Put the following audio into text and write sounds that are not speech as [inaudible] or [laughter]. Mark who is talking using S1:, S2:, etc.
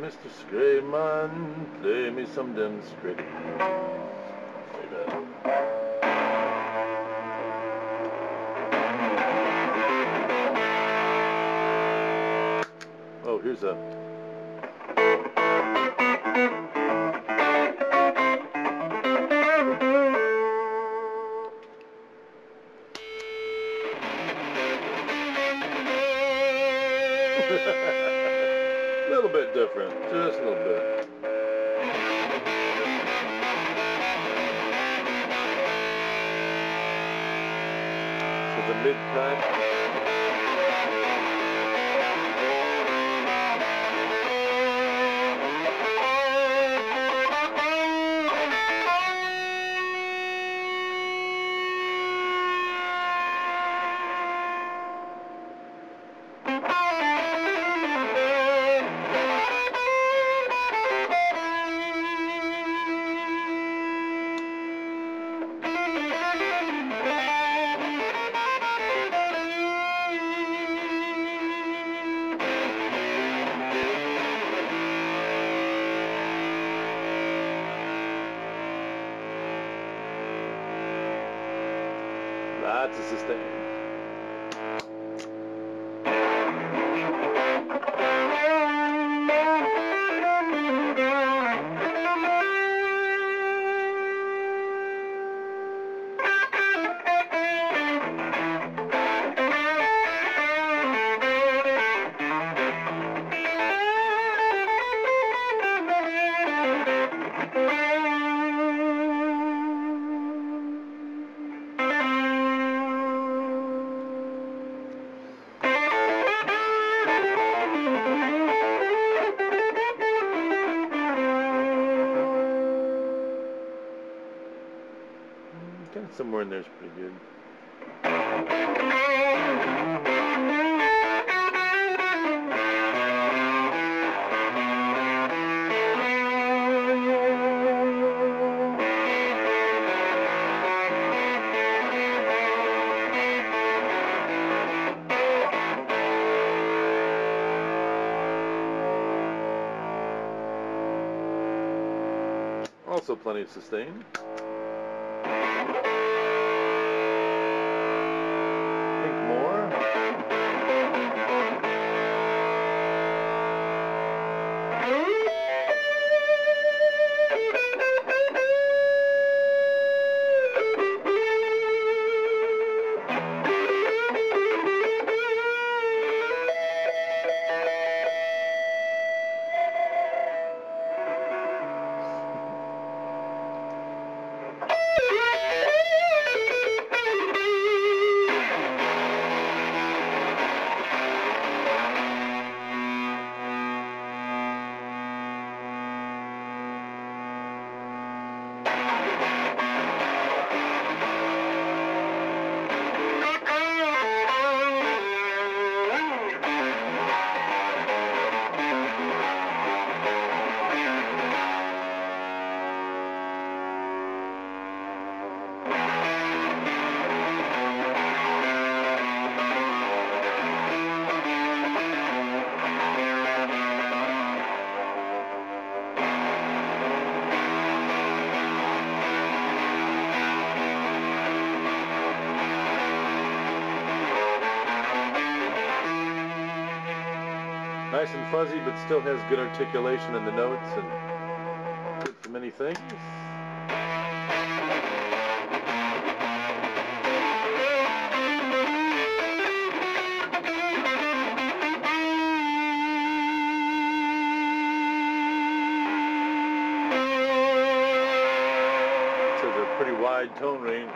S1: Mr. Scrayman, play me some damn Play. Oh, here's a a [laughs] little bit different, just a little bit. So the mid cut. That's somewhere in there is pretty good. Also plenty of sustain. Think more. Nice and fuzzy, but still has good articulation in the notes and good for many things. It has a pretty wide tone range.